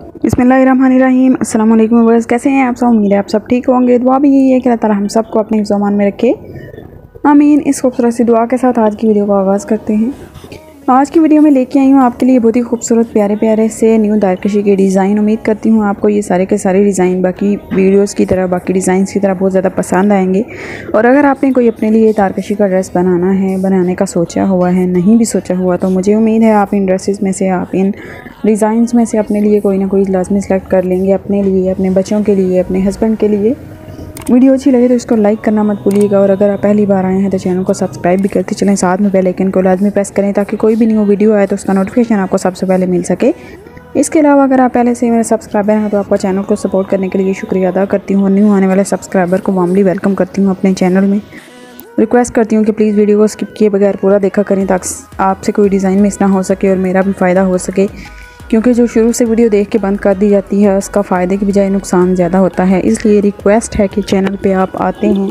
बिसमीम अल्लाम वर्स कैसे हैं आप सब? उम्मीद है आप सब ठीक होंगे। दुआ भी यही है कि अल्लाह ताला हम सबको अपने जमान में रखे। आमीन। इस खूबसूरत सी दुआ के साथ आज की वीडियो का आगाज़ करते हैं। आज की वीडियो में लेके आई हूँ आपके लिए बहुत ही खूबसूरत प्यारे प्यारे से न्यू दारकशी के डिज़ाइन। उम्मीद करती हूँ आपको ये सारे के सारे डिज़ाइन, बाकी वीडियोस की तरह, बाकी डिज़ाइन की तरह बहुत ज़्यादा पसंद आएँगे। और अगर आपने कोई अपने लिए दारकशी का ड्रेस बनाना है, बनाने का सोचा हुआ है, नहीं भी सोचा हुआ तो मुझे उम्मीद है आप इन ड्रेसेस में से, आप इन डिज़ाइंस में से अपने लिए कोई ना कोई लाजमी सेलेक्ट कर लेंगे। अपने लिए, अपने बच्चों के लिए, अपने हस्बैंड के लिए। वीडियो अच्छी लगे तो इसको लाइक करना मत भूलिएगा और अगर आप पहली बार आए हैं तो चैनल को सब्सक्राइब भी करते चलें। साथ में बेल आइकन को लाजमी प्रेस करें ताकि कोई भी न्यू वीडियो आए तो उसका नोटिफिकेशन आपको सबसे पहले मिल सके। इसके अलावा अगर आप पहले से मेरे सब्सक्राइबर हैं तो आपका चैनल को सपोर्ट करने के लिए शुक्रिया अदा करती हूँ। और न्यू आने वाले सब्सक्राइबर को वामली वेलकम करती हूँ अपने चैनल में। रिक्वेस्ट करती हूँ कि प्लीज़ वीडियो को स्किप किए बगैर पूरा देखा करें ताकि आपसे कोई डिज़ाइन मिस ना हो सके और मेरा भी फ़ायदा हो सके। क्योंकि जो शुरू से वीडियो देख के बंद कर दी जाती है, उसका फ़ायदे की बजाय नुकसान ज़्यादा होता है। इसलिए रिक्वेस्ट है कि चैनल पे आप आते हैं।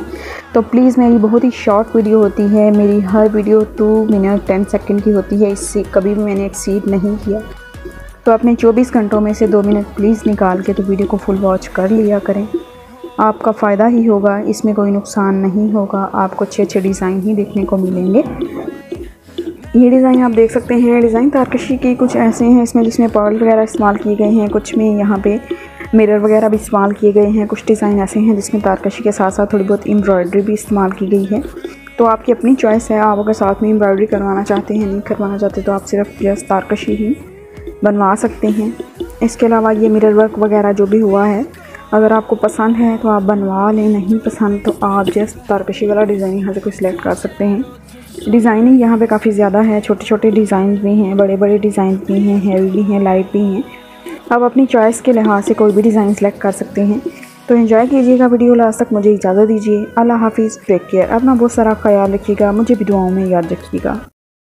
तो प्लीज़ मेरी बहुत ही शॉर्ट वीडियो होती है। मेरी हर video two minute ten second की होती है। इससे कभी भी मैंने एक्सीड नहीं किया। तो अपने 24 घंटों में से दो मिनट प्लीज़ निकाल के तो वीडियो को फुल वॉच कर लिया करें। आपका फ़ायदा ही होगा। इसमें कोई नुकसान नहीं होगा। आपको अच्छे अच्छे डिज़ाइन ही देखने को मिलेंगे। ये डिज़ाइन आप देख सकते हैं, डिज़ाइन तारकशी के कुछ ऐसे हैं इसमें जिसमें पर्ल वगैरह इस्तेमाल किए गए हैं, कुछ में यहाँ पे मिरर वगैरह भी इस्तेमाल किए गए हैं, कुछ डिज़ाइन ऐसे हैं जिसमें तारकशी के साथ साथ थोड़ी बहुत एम्ब्रॉयडरी भी इस्तेमाल की गई है। तो आपकी अपनी चॉइस है, आप अगर साथ में एम्ब्रॉयडरी करवाना चाहते हैं, नहीं करवाना चाहते तो आप सिर्फ़ जस्ट तारकशी ही बनवा सकते हैं। इसके अलावा ये मिरर वर्क वगैरह जो भी हुआ है, अगर आपको पसंद है तो आप बनवा लें, नहीं पसंद तो आप जस्ट तारकशी वाला डिज़ाइन यहाँ से कोई सिलेक्ट कर सकते हैं। डिज़ाइनिंग यहाँ पे काफ़ी ज़्यादा है। छोटे छोटे डिज़ाइन भी हैं बड़े बड़े डिज़ाइन भी हैं हैवी भी हैं, लाइट भी हैं। आप अपनी चॉइस के लिहाज से कोई भी डिज़ाइन सेलेक्ट कर सकते हैं। तो इन्जॉय कीजिएगा वीडियो, लास्ट तक मुझे इजाज़त दीजिए। अल्लाह हाफिज़। टेक केयर अपना बहुत सारा ख्याल रखिएगा, मुझे भी दुआओं में याद रखिएगा।